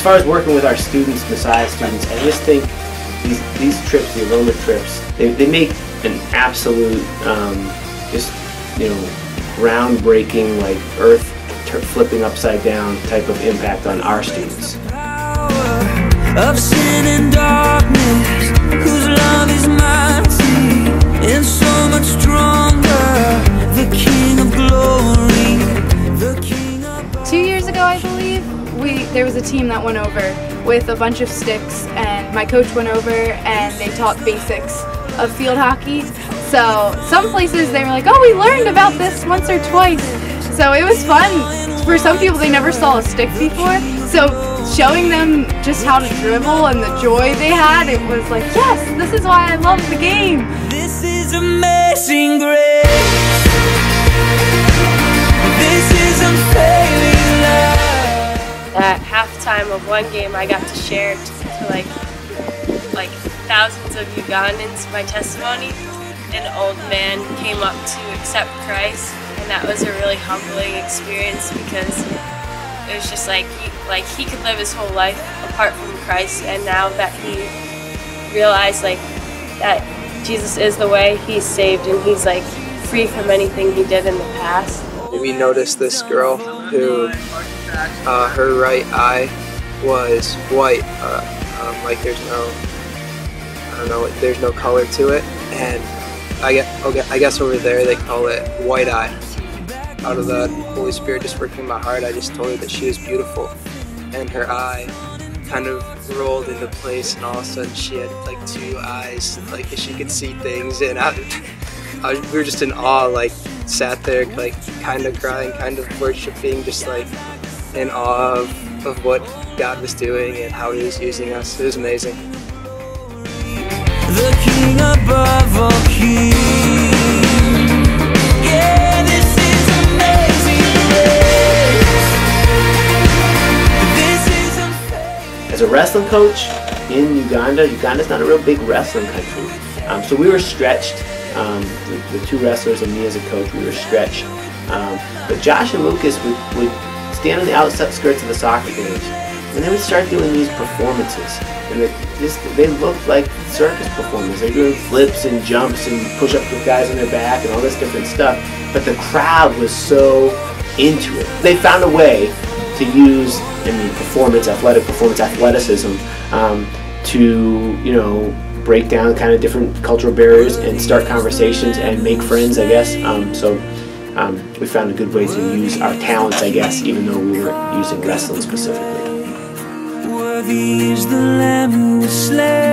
as far as working with our students, Messiah students, I just think these these trips, the Aroma trips, they, they make an absolute, um, just you know, groundbreaking, like earth flipping upside down type of impact on our students. There was a team that went over with a bunch of sticks, and my coach went over and they taught basics of field hockey. So some places they were like, oh, we learned about this once or twice. So it was fun. For some people, they never saw a stick before. So showing them just how to dribble and the joy they had, it was like, yes, this is why I love the game. This is amazing grace. This is halftime of one game, I got to share to like like thousands of Ugandans my testimony an old man came up to accept Christ, and that was a really humbling experience because it was just like he, like he could live his whole life apart from Christ, and now that he realized like that Jesus is the way, he's saved, and he's like free from anything he did in the past. We noticed this girl who uh, her right eye was white, uh, um, like there's no, I don't know, there's no color to it, and I guess, okay, I guess over there they call it white eye. Out of the Holy Spirit just working my heart, I just told her that she was beautiful. And her eye kind of rolled into place and all of a sudden she had like two eyes, like she could see things and I, I, we were just in awe, like sat there like kind of crying, kind of worshiping, just like in awe of, of what God was doing and how he was using us. It was amazing the king above all kings. Yeah, this is amazing As a wrestling coach in Uganda, Uganda's not a real big wrestling country. Um, so we were stretched. Um, the, the, two wrestlers and me as a coach, we were stretched. Um, but Josh and Lucas would, would stand on the outskirts of the soccer games, and they would start doing these performances and it just they looked like circus performers. They're doing flips and jumps and push-ups with guys on their back and all this different stuff. But the crowd was so into it. They found a way to use I mean performance, athletic performance, athleticism um, to you know break down kind of different cultural barriers and start conversations and make friends. I guess um, so. Um, we found a good way to use our talents, I guess, even though we weren't using wrestling specifically. Worthy is the Lamb who was slain